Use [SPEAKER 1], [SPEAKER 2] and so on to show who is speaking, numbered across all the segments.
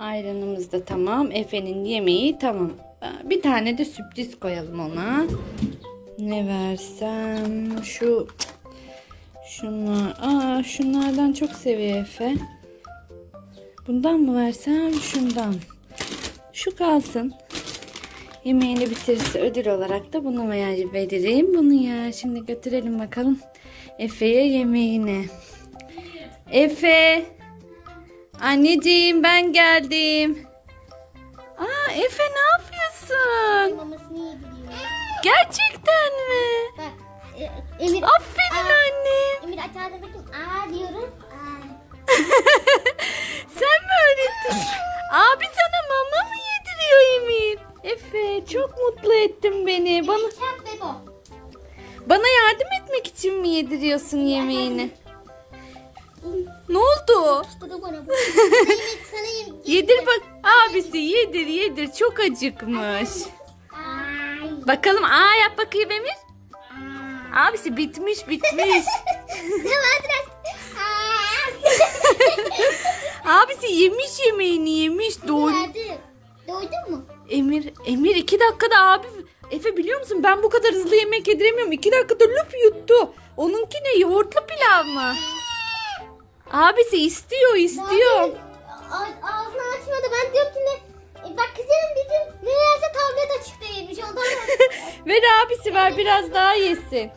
[SPEAKER 1] Ayranımız da tamam. Efe'nin yemeği tamam. Aa, Bir tane de sürpriz koyalım ona. Ne versem şu şunlar. Aa şunlardan çok seviyor Efe. Bundan mı versem şundan. Şu kalsın. Yemeğini bitirirse ödül olarak da bunu ver- veririm. Bunu ya şimdi götürelim bakalım Efe'ye yemeğini. Efe. Anneciğim ben geldim. Aa Efe ne yapıyorsun?
[SPEAKER 2] Mamasını yediriyor.
[SPEAKER 1] Gerçekten mi?
[SPEAKER 2] Bak. e, Emir.
[SPEAKER 1] Aferin
[SPEAKER 2] Aa,
[SPEAKER 1] anne.
[SPEAKER 2] Emir aç ağzına bakayım. Aa diyorum. Aa.
[SPEAKER 1] Sen mi öğrettin? Abi sana mama mı yediriyor Emir? Efe çok mutlu ettin beni. Bana bana yardım etmek için mi yediriyorsun yemeğini?
[SPEAKER 2] Bu.
[SPEAKER 1] Yedir bak. Abisi yedir yedir. Çok acıkmış. Bakalım aa yap bakayım Emir. Abisi bitmiş bitmiş. Abisi yemiş yemeğini yemiş. Doy.
[SPEAKER 2] Verdim. Doydun mu?
[SPEAKER 1] Emir, Emir iki dakikada abi. Efe biliyor musun ben bu kadar hızlı yemek yediremiyorum. İki dakikada lüp yuttu. Onunki ne yoğurtlu pilav mı? Abisi istiyor istiyor.
[SPEAKER 2] Ağzını açmadı. Ben diyorum ki ne? E, bak kızarım dedim. Meğerse tablet açık değilmiş. Ondan
[SPEAKER 1] Ver abisi ver biraz daha yesin.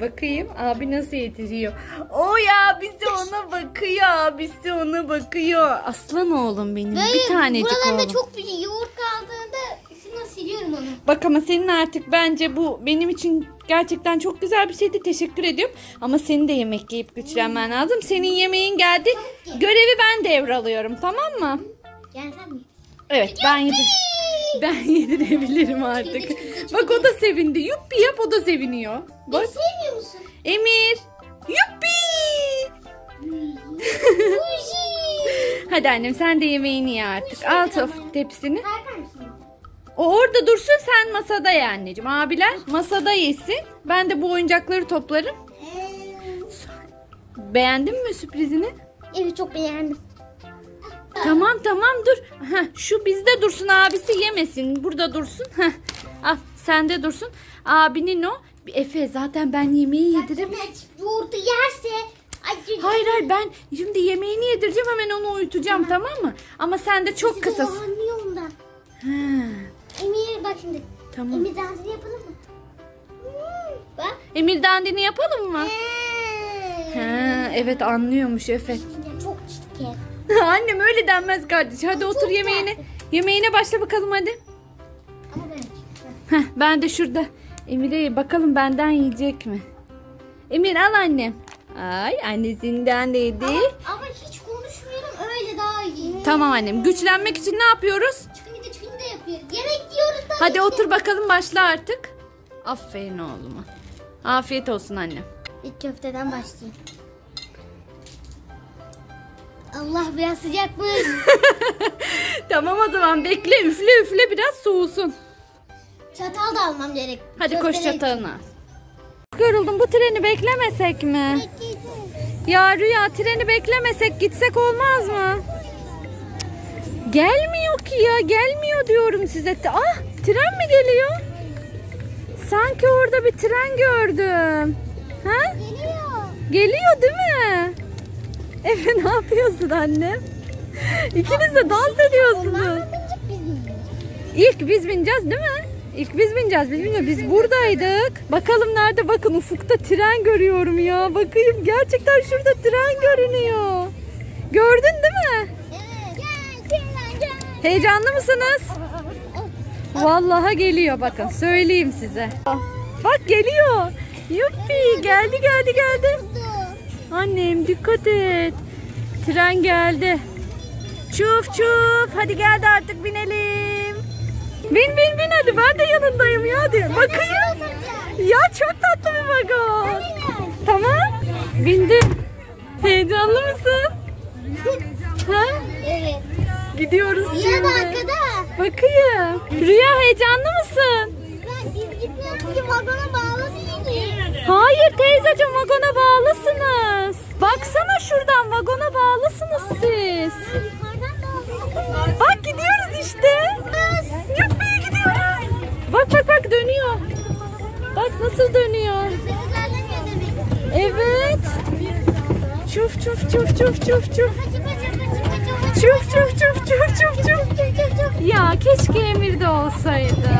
[SPEAKER 1] Bakayım abi nasıl yediriyor. Oy abisi ona bakıyor. Abisi ona bakıyor. Aslan oğlum benim. bir tanecik
[SPEAKER 2] buralarında
[SPEAKER 1] oğlum.
[SPEAKER 2] çok bir yoğurt kaldığında şuna siliyorum onu.
[SPEAKER 1] Bak ama senin artık bence bu benim için gerçekten çok güzel bir şeydi. Teşekkür ediyorum. Ama senin de yemek yiyip güçlenmen lazım. Senin yemeğin geldi. Görevi ben devralıyorum tamam mı?
[SPEAKER 2] Gel sen mi?
[SPEAKER 1] Evet ben yedir ben yedirebilirim artık. Bak o da sevindi. Yuppi yap o da seviniyor.
[SPEAKER 2] Beni
[SPEAKER 1] Bak
[SPEAKER 2] sevmiyor musun?
[SPEAKER 1] Emir. Yuppi. Hadi annem sen de yemeğini ye artık. Al tof tepsini.
[SPEAKER 2] Mısın?
[SPEAKER 1] O orada dursun sen masada ye anneciğim. Abiler masada yesin. Ben de bu oyuncakları toplarım. Beğendin mi sürprizini?
[SPEAKER 2] Evet çok beğendim.
[SPEAKER 1] Tamam tamam dur. Heh, şu bizde dursun abisi yemesin. Burada dursun. Heh. Al sende dursun. Abinin o. Efe zaten ben yemeği yedirip.
[SPEAKER 2] Zaten yoğurdu yerse acı.
[SPEAKER 1] Hayır hayır ben şimdi yemeğini yedireceğim hemen onu uyutacağım tamam mı? Ama sen de çok kısa.
[SPEAKER 2] Anlıyor ondan.
[SPEAKER 1] Ha,
[SPEAKER 2] Emir bak şimdi.
[SPEAKER 1] tamam.
[SPEAKER 2] Emir dansını yapalım mı? Hmm, Bak.
[SPEAKER 1] Emir dandini yapalım mı? Ha, evet anlıyormuş Efe.
[SPEAKER 2] Şimdi çok çirkin.
[SPEAKER 1] Annem öyle denmez kardeş. Hadi otur yemeğine. Yemeğine başla bakalım hadi.
[SPEAKER 2] Ama ben
[SPEAKER 1] Heh, ben de şurada. Emir'e bakalım benden yiyecek mi? Emir al annem. Ay annesinden de yedi.
[SPEAKER 2] ama, ama hiç konuşmuyorum öyle daha iyi.
[SPEAKER 1] Tamam annem. Güçlenmek için ne yapıyoruz?
[SPEAKER 2] Çıkını da çıkını da yapıyor. Yemek.
[SPEAKER 1] Hadi otur bakalım başla artık. Aferin oğluma. Afiyet olsun annem.
[SPEAKER 2] İlk köfteden başlayayım. Allah biraz sıcakmış.
[SPEAKER 1] Tamam o zaman bekle üfle üfle biraz soğusun.
[SPEAKER 2] Çatal da almam gerek.
[SPEAKER 1] Hadi koş
[SPEAKER 2] Köfteler
[SPEAKER 1] çatalına. Yoruldum bu treni beklemesek mi? Ya Rüya treni beklemesek gitsek olmaz mı? Gelmiyor ki ya gelmiyor diyorum size. Ah tren mi geliyor? Sanki orada bir tren gördüm. Ha?
[SPEAKER 2] Geliyor.
[SPEAKER 1] Geliyor değil mi? Efe ne yapıyorsun anne? İkiniz de dans ediyorsunuz. İlk biz bineceğiz değil mi? İlk biz bineceğiz. Biz bineceğiz. Biz buradaydık. Bakalım nerede? Bakın ufukta tren görüyorum ya. Bakayım gerçekten şurada tren görünüyor. Gördün değil mi?
[SPEAKER 2] Evet.
[SPEAKER 1] Heyecanlı mısınız? Vallahi geliyor bakın. Söyleyeyim size. Bak geliyor. Yuppi geldi geldi geldi. Annem dikkat et. Tren geldi. Çuf çuf. Hadi geldi artık binelim. Bin bin bin hadi ben de yanındayım ya hadi. Bakayım. Ya çok tatlı bir vagon. Tamam. Bindim. Heyecanlı mısın? Ha?
[SPEAKER 2] Evet.
[SPEAKER 1] Gidiyoruz
[SPEAKER 2] Ya da
[SPEAKER 1] şimdi.
[SPEAKER 2] arkada.
[SPEAKER 1] Bakayım. Rüya heyecanlı mısın?
[SPEAKER 2] Ben biz gitmiyoruz ki vagona bağlı değiliz.
[SPEAKER 1] Hayır teyzeciğim vagona bağlısınız. Baksana şuradan vagona bağlısınız siz. Bak gidiyoruz işte. Yuppie gidiyoruz. Bak bak bak dönüyor. Bak nasıl dönüyor. Evet. Çuf çuf çuf çuf çuf çuf. Çuf çuf çuf çuf çuf. Ya keşke Emir de olsaydı.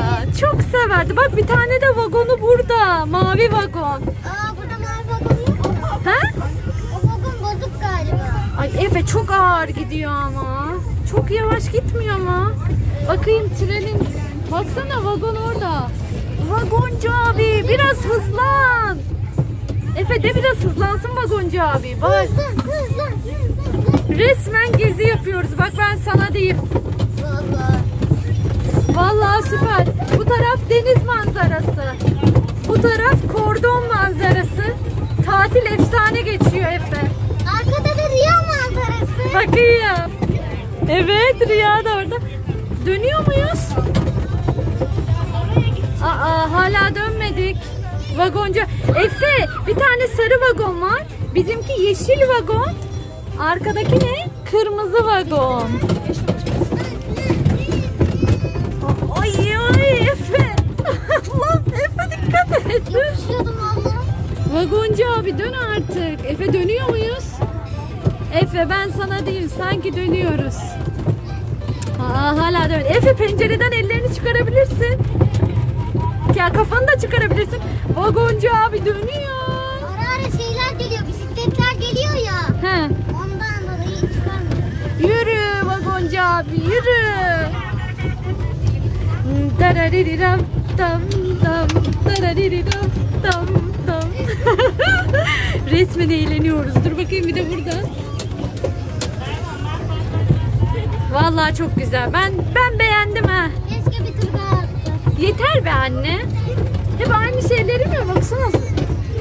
[SPEAKER 1] Çok severdi. Bak bir tane de vagonu burada. Mavi vagon.
[SPEAKER 2] Aa burada mavi vagon yok mu?
[SPEAKER 1] Ha?
[SPEAKER 2] O vagon bozuk galiba.
[SPEAKER 1] Ay Efe çok ağır gidiyor ama. Çok yavaş gitmiyor ama. Bakayım trenin. Baksana vagon orada. Vagoncu abi biraz hızlan. Efe de biraz hızlansın vagoncu abi. Bak
[SPEAKER 2] hızlı hızlı.
[SPEAKER 1] resmen ben sana diyeyim.
[SPEAKER 2] Vallahi.
[SPEAKER 1] Vallahi süper. Bu taraf deniz manzarası. Bu taraf kordon manzarası. Tatil efsane geçiyor Efe.
[SPEAKER 2] Arkada da Rio manzarası.
[SPEAKER 1] Bakayım. Evet Rüya da orada. Dönüyor muyuz? Aa hala dönmedik. Vagoncu. Efe bir tane sarı vagon var. Bizimki yeşil vagon. Arkadaki ne? Kırmızı vagon. Ay ay Efe. Allah Efe dikkat et.
[SPEAKER 2] Yapışıyordum valla.
[SPEAKER 1] Vagoncu abi dön artık. Efe dönüyor muyuz? Efe ben sana değil sanki dönüyoruz. Aa, hala dön. Efe pencereden ellerini çıkarabilirsin. Ya kafanı da çıkarabilirsin. Vagoncu abi dönüyor.
[SPEAKER 2] Ara ara şeyler geliyor. Bisikletler geliyor ya.
[SPEAKER 1] He.
[SPEAKER 2] Ondan dolayı çıkarmıyor.
[SPEAKER 1] Yürü vagoncu abi yürü. Daraririram tam tam daraririram tam tam. Resmen eğleniyoruz. Dur bakayım bir de burada. Vallahi çok güzel. Ben ben beğendim ha.
[SPEAKER 2] Keşke bir tur daha.
[SPEAKER 1] Yeter be anne. Hep aynı şeyleri mi? Baksana.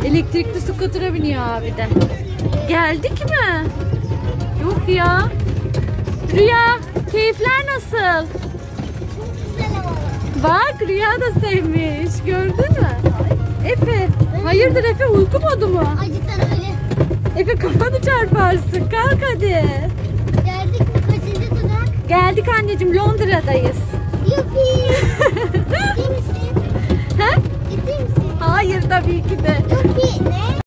[SPEAKER 1] Elektrikli skutura biniyor abi de. Geldik mi? Yok ya. Rüya, keyifler nasıl? Bak Rüya da sevmiş. Gördün mü? Efe, hayırdır Efe uyku modu mu?
[SPEAKER 2] Acıktan öyle.
[SPEAKER 1] Efe kafanı çarparsın. Kalk hadi.
[SPEAKER 2] Geldik mi? Kaçıncı durak?
[SPEAKER 1] Geldik anneciğim Londra'dayız.
[SPEAKER 2] Yuppi. Ciddi misin?
[SPEAKER 1] He?
[SPEAKER 2] Ciddi misin?
[SPEAKER 1] Hayır tabii ki de.
[SPEAKER 2] Yuppi. Ne?